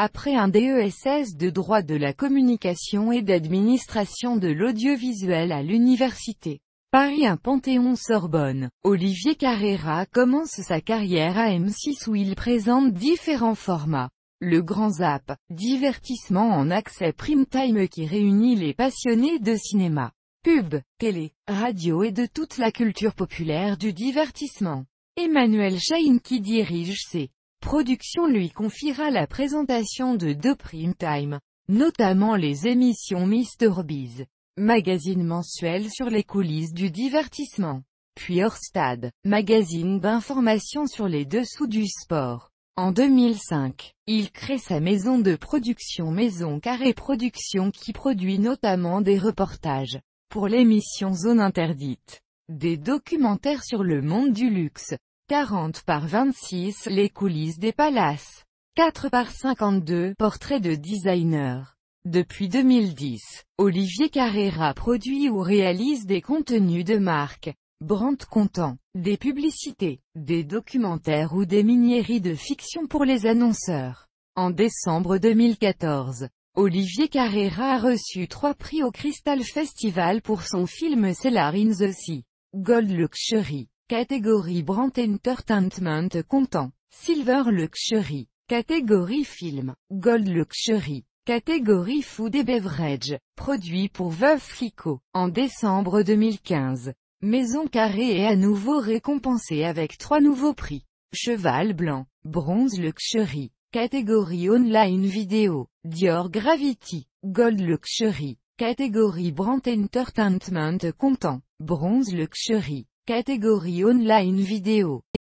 après un DESS de droit de la communication et d'administration de l'audiovisuel à l'université Paris 1 Panthéon-Sorbonne, Olivier Carrera commence sa carrière à M6 où il présente différents formats. Le Grand Zap, divertissement en accès prime time qui réunit les passionnés de cinéma, pub, télé, radio et de toute la culture populaire du divertissement. Emmanuel Chahin qui dirige ses productions lui confiera la présentation de deux prime time, notamment les émissions Mr. Biz, magazine mensuel sur les coulisses du divertissement, puis Stade, magazine d'information sur les dessous du sport. En 2005, il crée sa maison de production Maison Carré Production qui produit notamment des reportages pour l'émission Zone Interdite, des documentaires sur le monde du luxe, 40 par 26 Les coulisses des palaces, 4 par 52 Portraits de designers, depuis 2010, Olivier Carrera produit ou réalise des contenus de marque, Brandt Content, des publicités, des documentaires ou des miniéries de fiction pour les annonceurs. En décembre 2014, Olivier Carrera a reçu trois prix au Crystal Festival pour son film Cellar in the Sea, Gold Luxury, catégorie Brandt Entertainment Content, Silver Luxury, catégorie film, Gold Luxury, Catégorie Food et Beverage, produit pour Veuve Clicquot. En décembre 2015, Maison Carrée est à nouveau récompensée avec trois nouveaux prix. Cheval Blanc, Bronze Luxury, catégorie Online Vidéo, Dior Gravity, Gold Luxury, catégorie Brand Entertainment Content, Bronze Luxury, catégorie Online Vidéo.